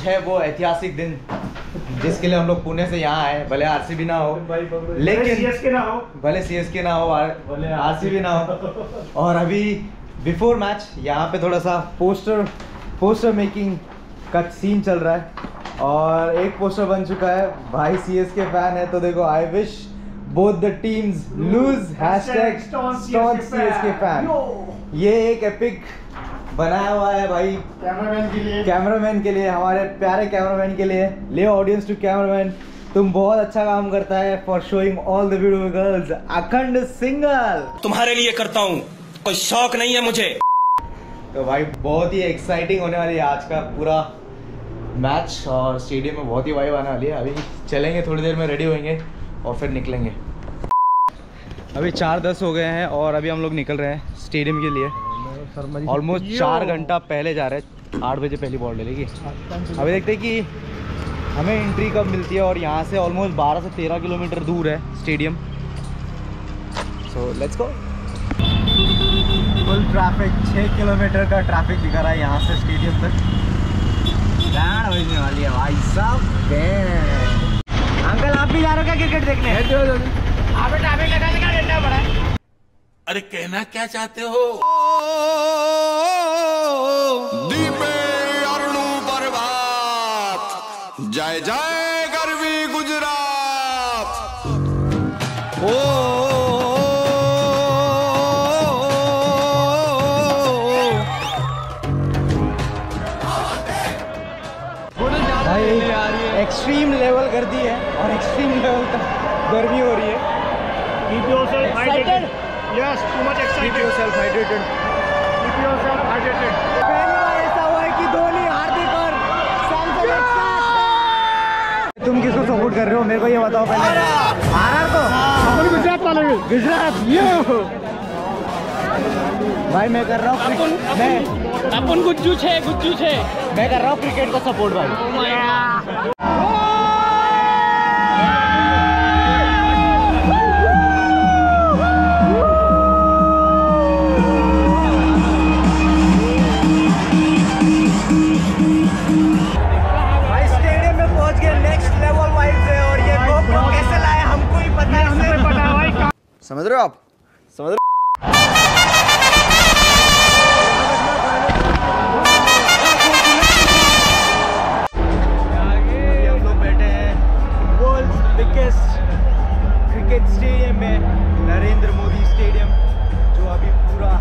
है वो ऐतिहासिक दिन जिसके लिए हम लोग पुणे से यहाँ आए भले आरसीबी ना हो लेकिन सीएसके ना हो। भले सीएसके ना हो आरसीबी ना हो। और अभी बिफोर मैच यहाँ पे थोड़ा सा पोस्टर पोस्टर मेकिंग का सीन चल रहा है। और एक पोस्टर बन चुका है। भाई सीएसके फ़ैन है तो देखो I wish both the teams lose hashtag stan CSK fan ये एक एपिक बनाया हुआ है भाई। कैमरामैन के लिए। कैमरामैन के लिए हमारे प्यारे कैमरामैन के लिए ले ऑडियंस टू कैमरामैन तुम बहुत अच्छा काम करता है for showing all the beautiful girls अखंड सिंगल तुम्हारे लिए करता हूँ। कोई शौक नहीं है मुझे। तो भाई बहुत ही एक्साइटिंग होने वाली है आज का पूरा मैच और स्टेडियम में बहुत ही वाइब आने वाली है। अभी चलेंगे थोड़ी देर में रेडी होंगे और फिर निकलेंगे। अभी चार दस हो गए हैं और अभी हम लोग निकल रहे हैं स्टेडियम के लिए। ऑलमोस्ट चार घंटा पहले जा रहे हैं। आठ बजे पहली बॉल डलेगी अभी देखते हैं कि हमें एंट्री कब मिलती है और यहाँ से ऑलमोस्ट 12 से 13 किलोमीटर दूर है stadium so let's go full traffic 6 kilometre का ट्रैफ़िक दिखा रहा है यहाँ से स्टेडियम तक। बैंड बजने वाली है भाई साहब। बैंड अंकल आप भी जा रहे हो क्या क्रिकेट देखने? आप ट्रैफ़िक लगाने का डंडा पड़ा है। अरे कहना क्या चाहते हो? जय जय गरवी गुजरात ओ भाई एक्सट्रीम लेवल कर दी है और एक्सट्रीम लेवल तक गर्मी हो रही है Keep yourself hydrated. Yes, too much Keep yourself hydrated. Keep yourself hydrated. पहली बार ऐसा हुआ है कि धोनी हार्दिक और सैमसंग एक साथ तुम किसको सपोर्ट कर रहे हो? मेरे को ये बताओ पहले। आरआर को गुजरात वाले गुजरात यो भाई मैं कर रहा हूँ मैं अपन गुज्जू छे गुज्जू छे। मैं कर रहा हूँ क्रिकेट को सपोर्ट भाई। भाई समझ रहे हो आप? समझ रहे हो हम लोग बैठे हैं वर्ल्ड बिगेस्ट क्रिकेट स्टेडियम में नरेंद्र मोदी स्टेडियम जो अभी पूरा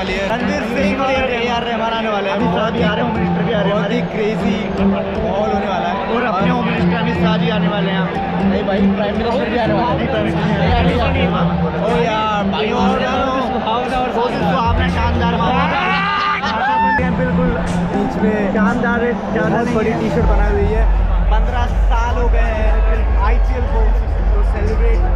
वाली है। रणवीर सिंह और ए आर रहमान आने वाले हैं। बहुत ही होम मिनिस्टर भी आ रहे हैं बहुत ही क्रेजी माहौल होने वाला है। और अपने होम मिनिस्टर अमित शाह जी आने वाले हैं। नहीं भाई प्राइम मिनिस्टर भी आने वाले हैं। ओ यार भाई और आपने शानदार बिल्कुल। बीच में शानदार बहुत बड़ी टी शर्ट बनाई हुई है। पंद्रह साल हो गए हैं आईपीएल को तो सेलिब्रेट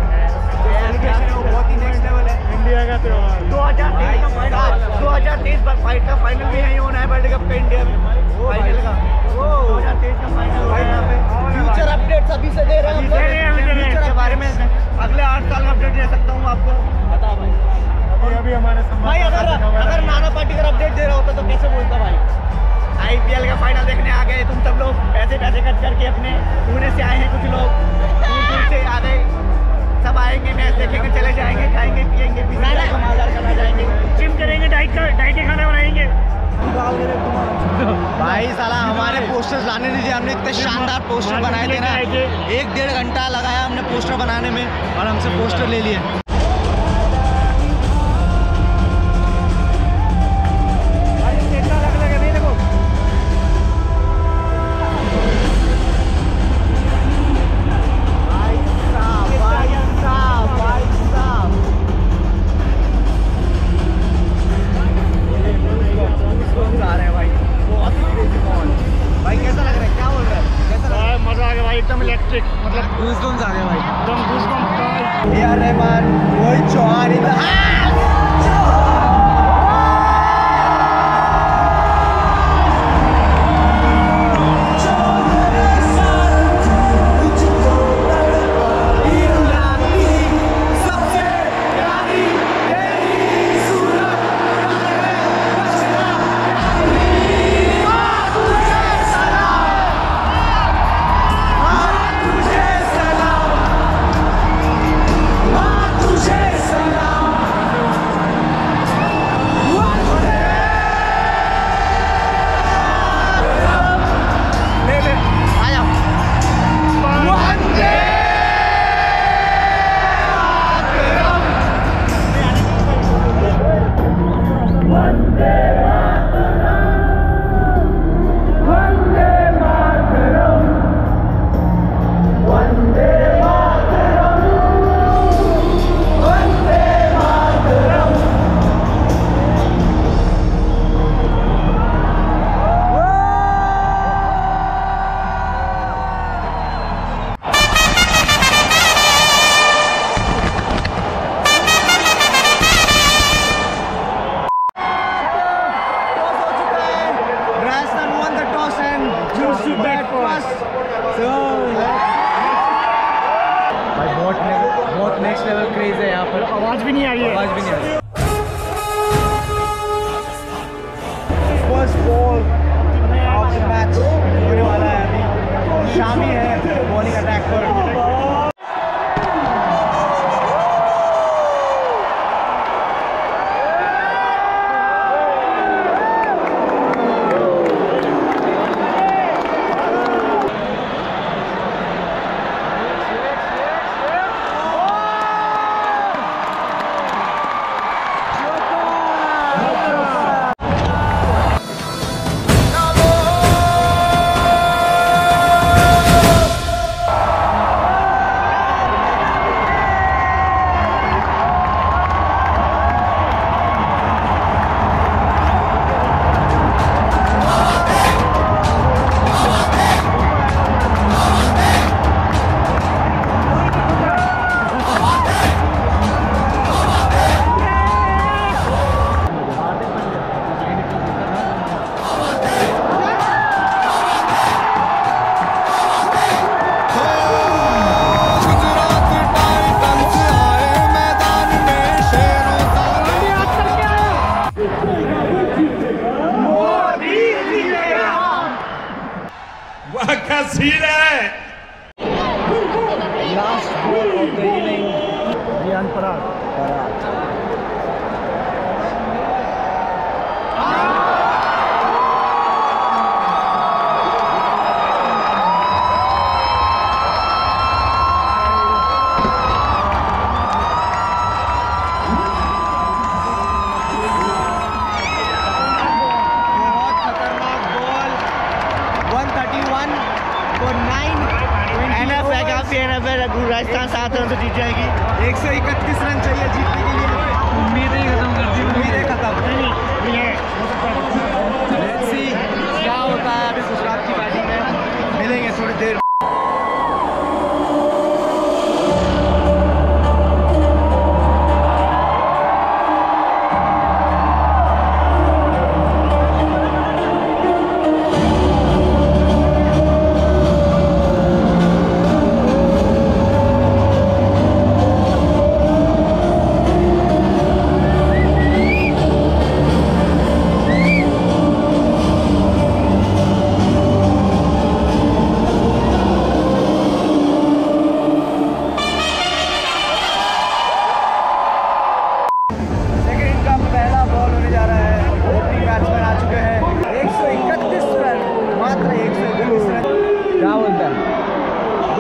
इंडिया का त्योहार। दो हज़ार तेईस का दो हज़ार तेईस फाइट का फाइनल भी यही होना है वर्ल्ड कप का इंडिया में। फाइनल का। दो हज़ार तेईस का फाइनल भाई यहाँ पे। फ्यूचर अपडेट्स अभी से दे रहे हैं। फ्यूचर इसके बारे में अगले आठ साल का अपडेट दे सकता हूँ आपको। बता भाई। अभी अभी हमारे भाई अगर अगर नाना पाटेकर अपडेट दे रहा होता तो कैसे बोलता भाई? आईपीएल का फाइनल देखने आ गए तुम सब लोग। पैसे पैसे खर्च करके अपने पुणे से आए हैं कुछ लोग। दूर दूर से आ गए। आएँगे मैच देखेंगे चले जाएँगे खाएँगे पिएँगे जाएँगे जिम करेंगे डाइट का डाइट के खाना बनाएँगे। भाई साला हमारे पोस्टर्स लाने दीजिए हमने इतने शानदार पोस्टर बनाए थे ना। एक डेढ़ घंटा लगाया हमने पोस्टर बनाने में और हमसे पोस्टर ले लिए। नेक्स्ट लेवल क्रेज है यहाँ पर। आवाज़ भी नहीं आ रही है। आवाज़ भी नहीं आ रही first ball of the match होने वाला है अभी। शामी है बॉलिंग अटैक पर। ছিলেন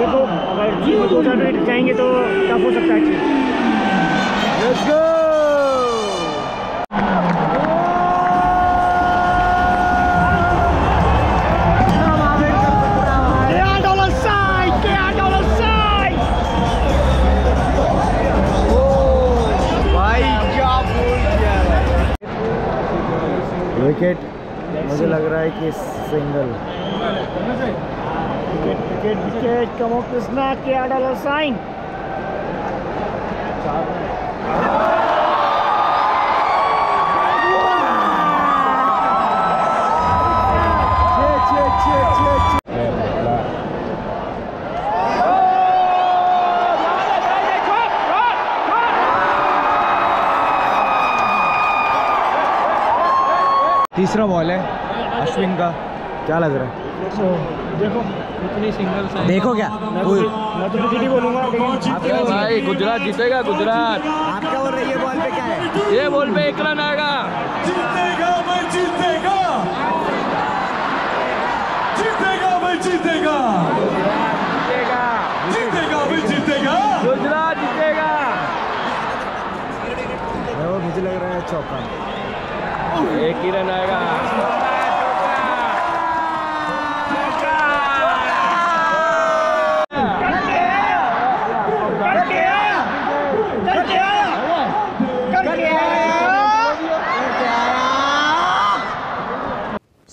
देखो अगर जी दो चार मिनट जाएँगे तो टफ हो सकता है चीज़। लेट्स गो भाई क्या बोल दिया विकेट मुझे लग रहा है कि सिंगल विकेट कमो साइन तीसरा बॉल है अश्विन का। क्या लग रहा है? देखो क्या? मैं तो मैं तो बोलूँगा भाई गुजरात जीतेगा गुजरात। आपका बोल रही है बॉल पे क्या है? ये बॉल पे एक रन आएगा। जीतेगा भाई जीतेगा। जीतेगा भाई जीतेगा। जीतेगा। भाई जीतेगा। गुजरात जीतेगा। मुझे लग रहा है चौका। एक ही रन आएगा।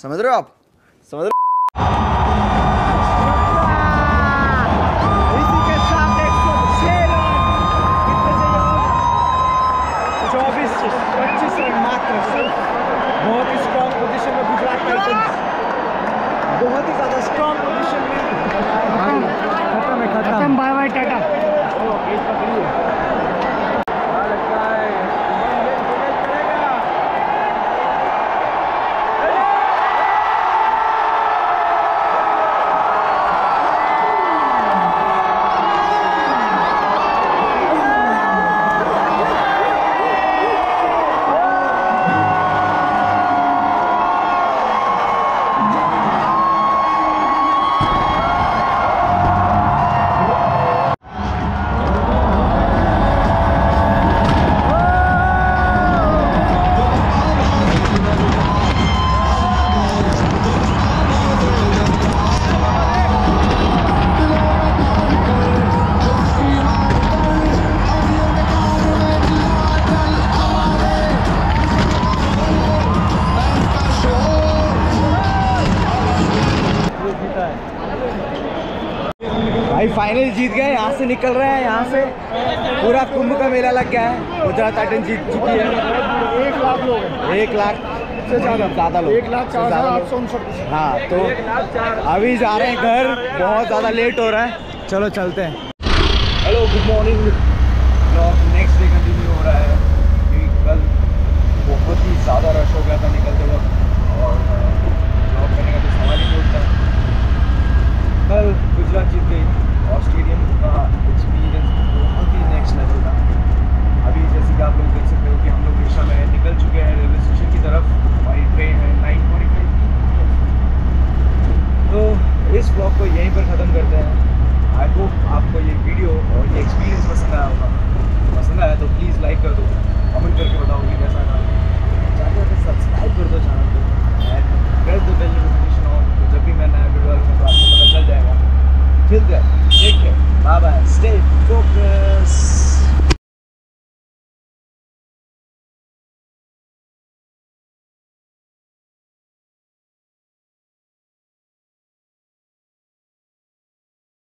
समझ रहे हो आप? भाई फाइनल जीत गए यहाँ से निकल रहे हैं यहाँ से पूरा कुंभ का मेला लग गया है। गुजरात टाइटन जीत चुकी है। एक लाख लोग एक लाख से ज़्यादा। ज़्यादा लोग। एक लाख चार हज़ार हाँ तो अभी जा रहे हैं घर। बहुत ज़्यादा लेट हो रहा है। चलो चलते हैं। Hello good morning next day continue हो रहा है। क्योंकि कल बहुत ही ज़्यादा रश हो गया था निकलते वक्त।